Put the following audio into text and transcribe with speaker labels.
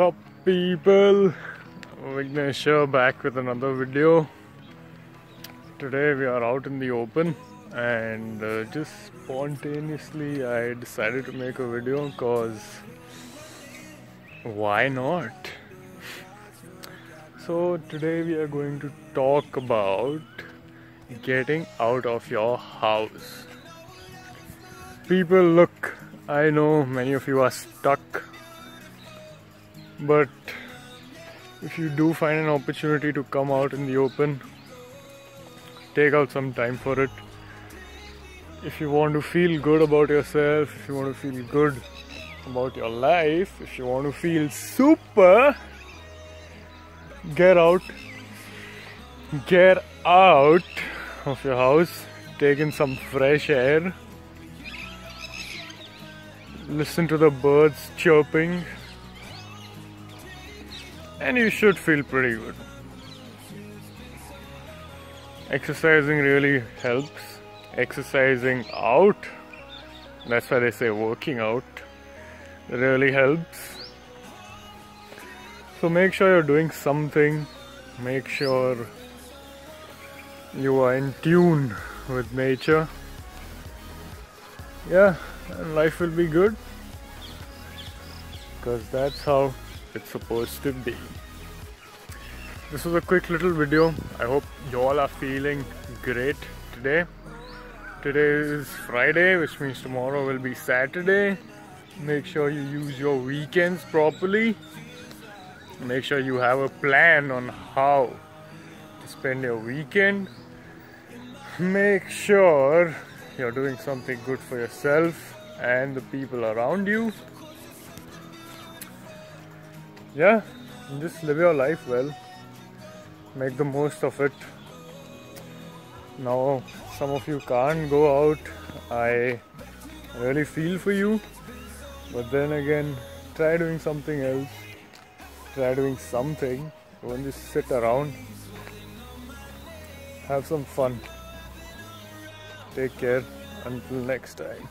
Speaker 1: Up people? Vignesh back with another video. Today we are out in the open and uh, just spontaneously I decided to make a video cause why not? So today we are going to talk about getting out of your house. People look, I know many of you are stuck but if you do find an opportunity to come out in the open take out some time for it. If you want to feel good about yourself if you want to feel good about your life if you want to feel super get out. Get out of your house. Take in some fresh air. Listen to the birds chirping and you should feel pretty good. Exercising really helps. Exercising out, that's why they say working out, really helps. So make sure you're doing something, make sure you are in tune with nature. Yeah, and life will be good because that's how it's supposed to be. This was a quick little video. I hope you all are feeling great today. Today is Friday, which means tomorrow will be Saturday. Make sure you use your weekends properly. Make sure you have a plan on how to spend your weekend. Make sure you're doing something good for yourself and the people around you yeah just live your life well. Make the most of it. Now some of you can't go out. I really feel for you. But then again try doing something else. Try doing something. Don't just sit around. Have some fun. Take care. Until next time